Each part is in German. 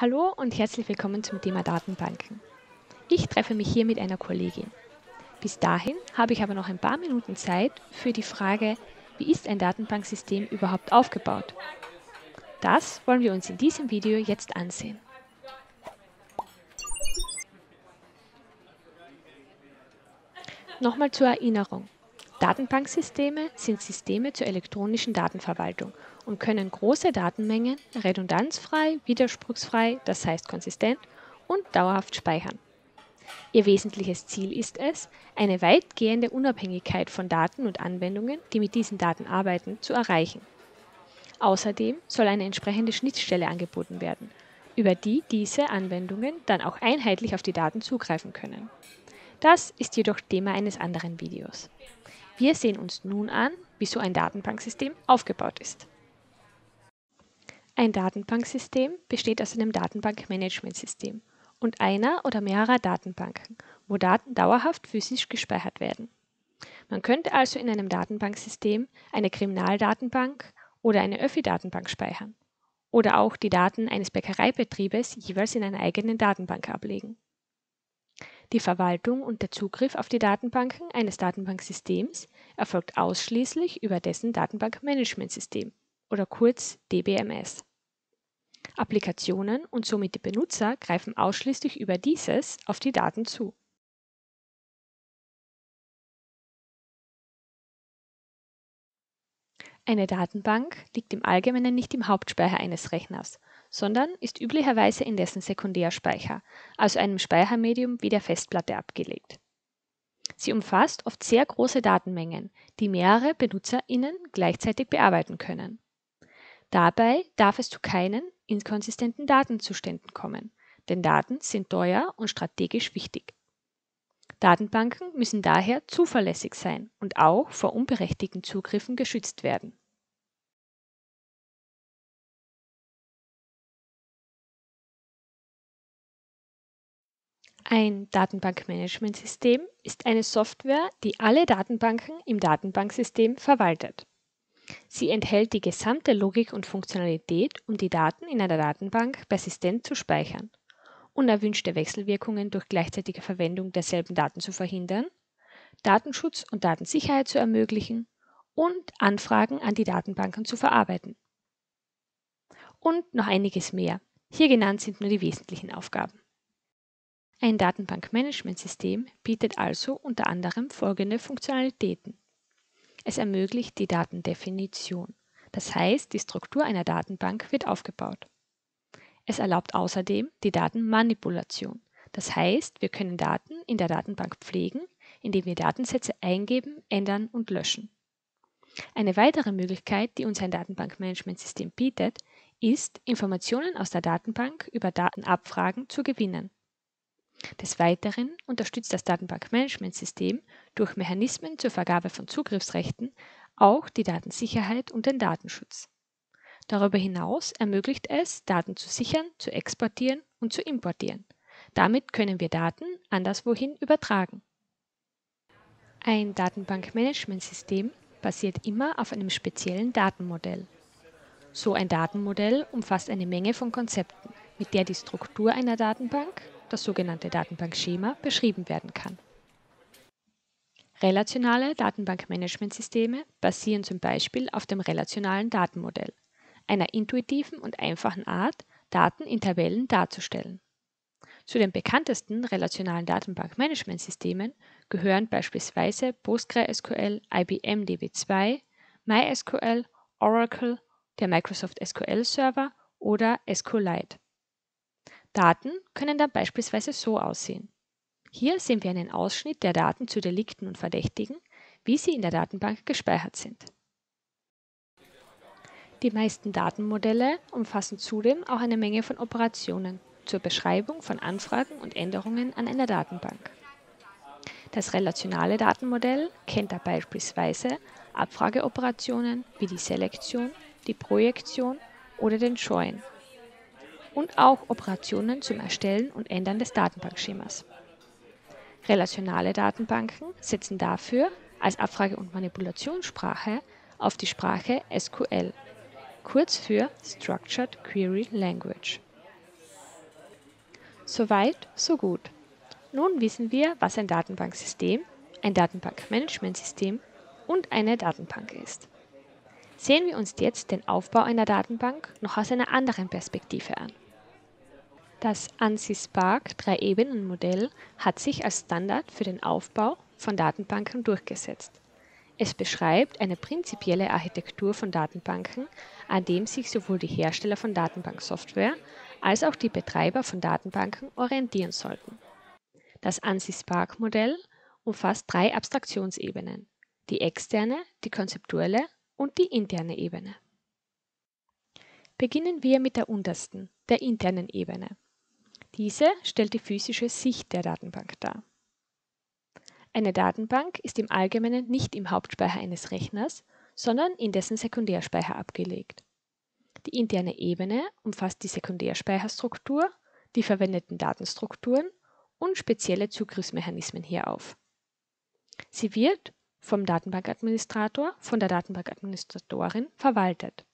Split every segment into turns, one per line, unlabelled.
Hallo und herzlich willkommen zum Thema Datenbanken. Ich treffe mich hier mit einer Kollegin. Bis dahin habe ich aber noch ein paar Minuten Zeit für die Frage, wie ist ein Datenbanksystem überhaupt aufgebaut? Das wollen wir uns in diesem Video jetzt ansehen. Nochmal zur Erinnerung. Datenbanksysteme sind Systeme zur elektronischen Datenverwaltung und können große Datenmengen redundanzfrei, widerspruchsfrei, das heißt konsistent und dauerhaft speichern. Ihr wesentliches Ziel ist es, eine weitgehende Unabhängigkeit von Daten und Anwendungen, die mit diesen Daten arbeiten, zu erreichen. Außerdem soll eine entsprechende Schnittstelle angeboten werden, über die diese Anwendungen dann auch einheitlich auf die Daten zugreifen können. Das ist jedoch Thema eines anderen Videos. Wir sehen uns nun an, wie so ein Datenbanksystem aufgebaut ist. Ein Datenbanksystem besteht aus einem Datenbankmanagementsystem und einer oder mehrerer Datenbanken, wo Daten dauerhaft physisch gespeichert werden. Man könnte also in einem Datenbanksystem eine Kriminaldatenbank oder eine Öffi-Datenbank speichern oder auch die Daten eines Bäckereibetriebes jeweils in einer eigenen Datenbank ablegen. Die Verwaltung und der Zugriff auf die Datenbanken eines Datenbanksystems erfolgt ausschließlich über dessen Datenbankmanagementsystem oder kurz DBMS. Applikationen und somit die Benutzer greifen ausschließlich über dieses auf die Daten zu. Eine Datenbank liegt im Allgemeinen nicht im Hauptspeicher eines Rechners, sondern ist üblicherweise in dessen Sekundärspeicher, also einem Speichermedium wie der Festplatte abgelegt. Sie umfasst oft sehr große Datenmengen, die mehrere BenutzerInnen gleichzeitig bearbeiten können. Dabei darf es zu keinen inkonsistenten Datenzuständen kommen, denn Daten sind teuer und strategisch wichtig. Datenbanken müssen daher zuverlässig sein und auch vor unberechtigten Zugriffen geschützt werden. Ein Datenbankmanagementsystem ist eine Software, die alle Datenbanken im Datenbanksystem verwaltet. Sie enthält die gesamte Logik und Funktionalität, um die Daten in einer Datenbank persistent zu speichern, unerwünschte Wechselwirkungen durch gleichzeitige Verwendung derselben Daten zu verhindern, Datenschutz und Datensicherheit zu ermöglichen und Anfragen an die Datenbanken zu verarbeiten. Und noch einiges mehr. Hier genannt sind nur die wesentlichen Aufgaben. Ein Datenbankmanagementsystem bietet also unter anderem folgende Funktionalitäten. Es ermöglicht die Datendefinition, das heißt, die Struktur einer Datenbank wird aufgebaut. Es erlaubt außerdem die Datenmanipulation, das heißt, wir können Daten in der Datenbank pflegen, indem wir Datensätze eingeben, ändern und löschen. Eine weitere Möglichkeit, die uns ein Datenbankmanagementsystem bietet, ist, Informationen aus der Datenbank über Datenabfragen zu gewinnen. Des Weiteren unterstützt das Datenbankmanagementsystem durch Mechanismen zur Vergabe von Zugriffsrechten auch die Datensicherheit und den Datenschutz. Darüber hinaus ermöglicht es, Daten zu sichern, zu exportieren und zu importieren. Damit können wir Daten anderswohin übertragen. Ein Datenbankmanagementsystem basiert immer auf einem speziellen Datenmodell. So ein Datenmodell umfasst eine Menge von Konzepten, mit der die Struktur einer Datenbank das sogenannte Datenbankschema, beschrieben werden kann. Relationale Datenbankmanagementsysteme basieren zum Beispiel auf dem relationalen Datenmodell, einer intuitiven und einfachen Art, Daten in Tabellen darzustellen. Zu den bekanntesten relationalen Datenbankmanagementsystemen gehören beispielsweise PostgreSQL, IBM DB2, MySQL, Oracle, der Microsoft SQL Server oder SQLite. Daten können dann beispielsweise so aussehen. Hier sehen wir einen Ausschnitt der Daten zu Delikten und Verdächtigen, wie sie in der Datenbank gespeichert sind. Die meisten Datenmodelle umfassen zudem auch eine Menge von Operationen zur Beschreibung von Anfragen und Änderungen an einer Datenbank. Das relationale Datenmodell kennt da beispielsweise Abfrageoperationen wie die Selektion, die Projektion oder den Join und auch Operationen zum Erstellen und Ändern des Datenbankschemas. Relationale Datenbanken setzen dafür als Abfrage- und Manipulationssprache auf die Sprache SQL, kurz für Structured Query Language. Soweit, so gut. Nun wissen wir, was ein Datenbanksystem, ein Datenbankmanagementsystem und eine Datenbank ist. Sehen wir uns jetzt den Aufbau einer Datenbank noch aus einer anderen Perspektive an. Das ANSI Spark Drei-Ebenen-Modell hat sich als Standard für den Aufbau von Datenbanken durchgesetzt. Es beschreibt eine prinzipielle Architektur von Datenbanken, an dem sich sowohl die Hersteller von Datenbanksoftware als auch die Betreiber von Datenbanken orientieren sollten. Das ANSI Spark Modell umfasst drei Abstraktionsebenen, die externe, die konzeptuelle und die interne Ebene. Beginnen wir mit der untersten, der internen Ebene. Diese stellt die physische Sicht der Datenbank dar. Eine Datenbank ist im Allgemeinen nicht im Hauptspeicher eines Rechners, sondern in dessen Sekundärspeicher abgelegt. Die interne Ebene umfasst die Sekundärspeicherstruktur, die verwendeten Datenstrukturen und spezielle Zugriffsmechanismen hierauf. Sie wird vom Datenbankadministrator, von der Datenbankadministratorin verwaltet.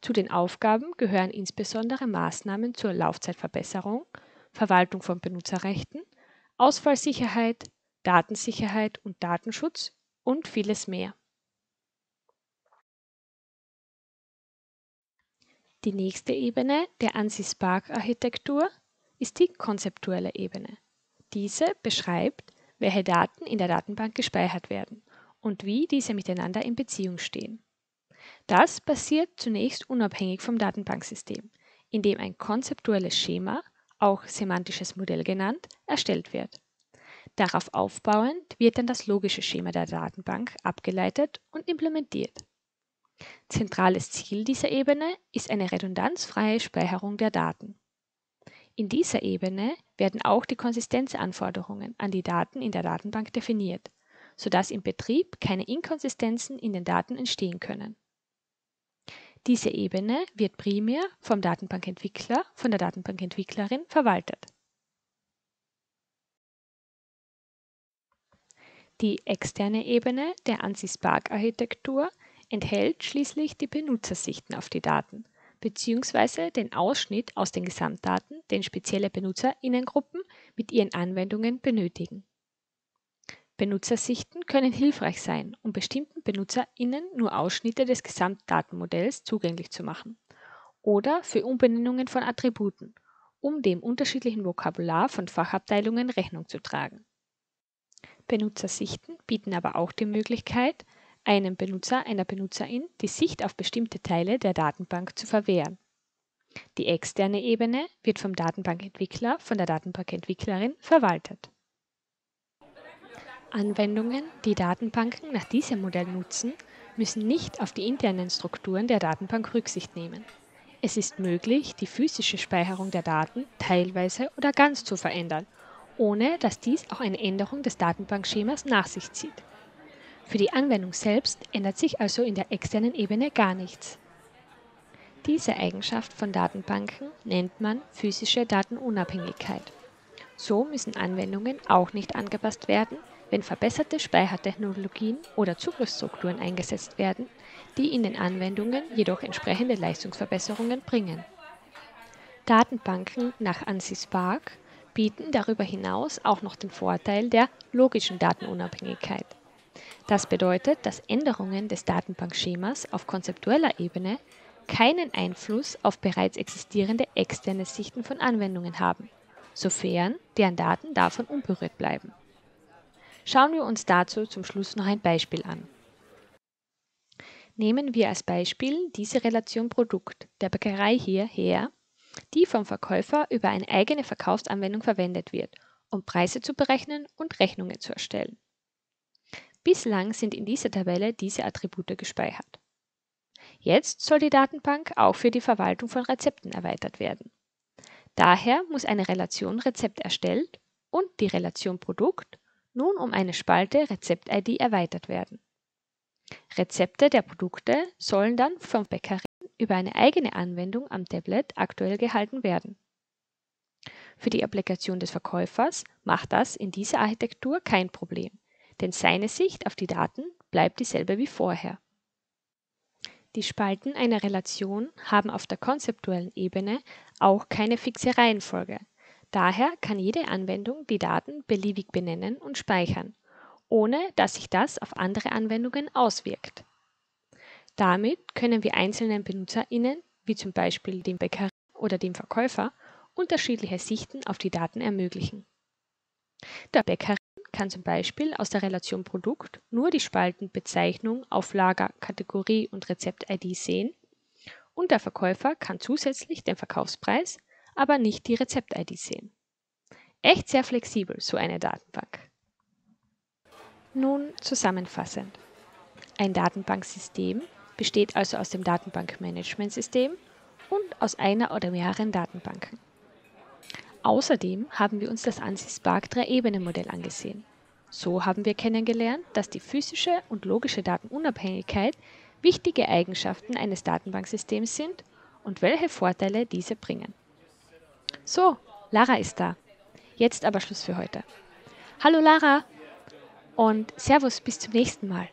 Zu den Aufgaben gehören insbesondere Maßnahmen zur Laufzeitverbesserung, Verwaltung von Benutzerrechten, Ausfallsicherheit, Datensicherheit und Datenschutz und vieles mehr. Die nächste Ebene der ANSI-Spark-Architektur ist die konzeptuelle Ebene. Diese beschreibt, welche Daten in der Datenbank gespeichert werden und wie diese miteinander in Beziehung stehen. Das passiert zunächst unabhängig vom Datenbanksystem, indem ein konzeptuelles Schema, auch semantisches Modell genannt, erstellt wird. Darauf aufbauend wird dann das logische Schema der Datenbank abgeleitet und implementiert. Zentrales Ziel dieser Ebene ist eine redundanzfreie Speicherung der Daten. In dieser Ebene werden auch die Konsistenzanforderungen an die Daten in der Datenbank definiert, sodass im Betrieb keine Inkonsistenzen in den Daten entstehen können. Diese Ebene wird primär vom Datenbankentwickler, von der Datenbankentwicklerin verwaltet. Die externe Ebene der ANSI-Spark-Architektur enthält schließlich die Benutzersichten auf die Daten bzw. den Ausschnitt aus den Gesamtdaten, den spezielle Benutzerinnengruppen mit ihren Anwendungen benötigen. Benutzersichten können hilfreich sein, um bestimmten BenutzerInnen nur Ausschnitte des Gesamtdatenmodells zugänglich zu machen oder für Umbenennungen von Attributen, um dem unterschiedlichen Vokabular von Fachabteilungen Rechnung zu tragen. Benutzersichten bieten aber auch die Möglichkeit, einem Benutzer, einer Benutzerin die Sicht auf bestimmte Teile der Datenbank zu verwehren. Die externe Ebene wird vom Datenbankentwickler, von der Datenbankentwicklerin verwaltet. Anwendungen, die Datenbanken nach diesem Modell nutzen, müssen nicht auf die internen Strukturen der Datenbank Rücksicht nehmen. Es ist möglich, die physische Speicherung der Daten teilweise oder ganz zu verändern, ohne dass dies auch eine Änderung des Datenbankschemas nach sich zieht. Für die Anwendung selbst ändert sich also in der externen Ebene gar nichts. Diese Eigenschaft von Datenbanken nennt man physische Datenunabhängigkeit. So müssen Anwendungen auch nicht angepasst werden, wenn verbesserte Speichertechnologien oder Zugriffsstrukturen eingesetzt werden, die in den Anwendungen jedoch entsprechende Leistungsverbesserungen bringen. Datenbanken nach ANSI Spark bieten darüber hinaus auch noch den Vorteil der logischen Datenunabhängigkeit. Das bedeutet, dass Änderungen des Datenbankschemas auf konzeptueller Ebene keinen Einfluss auf bereits existierende externe Sichten von Anwendungen haben, sofern deren Daten davon unberührt bleiben. Schauen wir uns dazu zum Schluss noch ein Beispiel an. Nehmen wir als Beispiel diese Relation Produkt der Bäckerei hier her, die vom Verkäufer über eine eigene Verkaufsanwendung verwendet wird, um Preise zu berechnen und Rechnungen zu erstellen. Bislang sind in dieser Tabelle diese Attribute gespeichert. Jetzt soll die Datenbank auch für die Verwaltung von Rezepten erweitert werden. Daher muss eine Relation Rezept erstellt und die Relation Produkt nun um eine Spalte Rezept-ID erweitert werden. Rezepte der Produkte sollen dann vom Bäckerin über eine eigene Anwendung am Tablet aktuell gehalten werden. Für die Applikation des Verkäufers macht das in dieser Architektur kein Problem, denn seine Sicht auf die Daten bleibt dieselbe wie vorher. Die Spalten einer Relation haben auf der konzeptuellen Ebene auch keine fixe Reihenfolge, Daher kann jede Anwendung die Daten beliebig benennen und speichern, ohne dass sich das auf andere Anwendungen auswirkt. Damit können wir einzelnen BenutzerInnen, wie zum Beispiel dem Bäcker oder dem Verkäufer, unterschiedliche Sichten auf die Daten ermöglichen. Der Bäckerin kann zum Beispiel aus der Relation Produkt nur die Spalten Bezeichnung, Auflager, Kategorie und Rezept-ID sehen und der Verkäufer kann zusätzlich den Verkaufspreis, aber nicht die Rezept-ID sehen. Echt sehr flexibel, so eine Datenbank. Nun zusammenfassend. Ein Datenbanksystem besteht also aus dem Datenbankmanagementsystem und aus einer oder mehreren Datenbanken. Außerdem haben wir uns das ANSYS Spark 3-Ebenen-Modell angesehen. So haben wir kennengelernt, dass die physische und logische Datenunabhängigkeit wichtige Eigenschaften eines Datenbanksystems sind und welche Vorteile diese bringen. So, Lara ist da. Jetzt aber Schluss für heute. Hallo Lara und Servus bis zum nächsten Mal.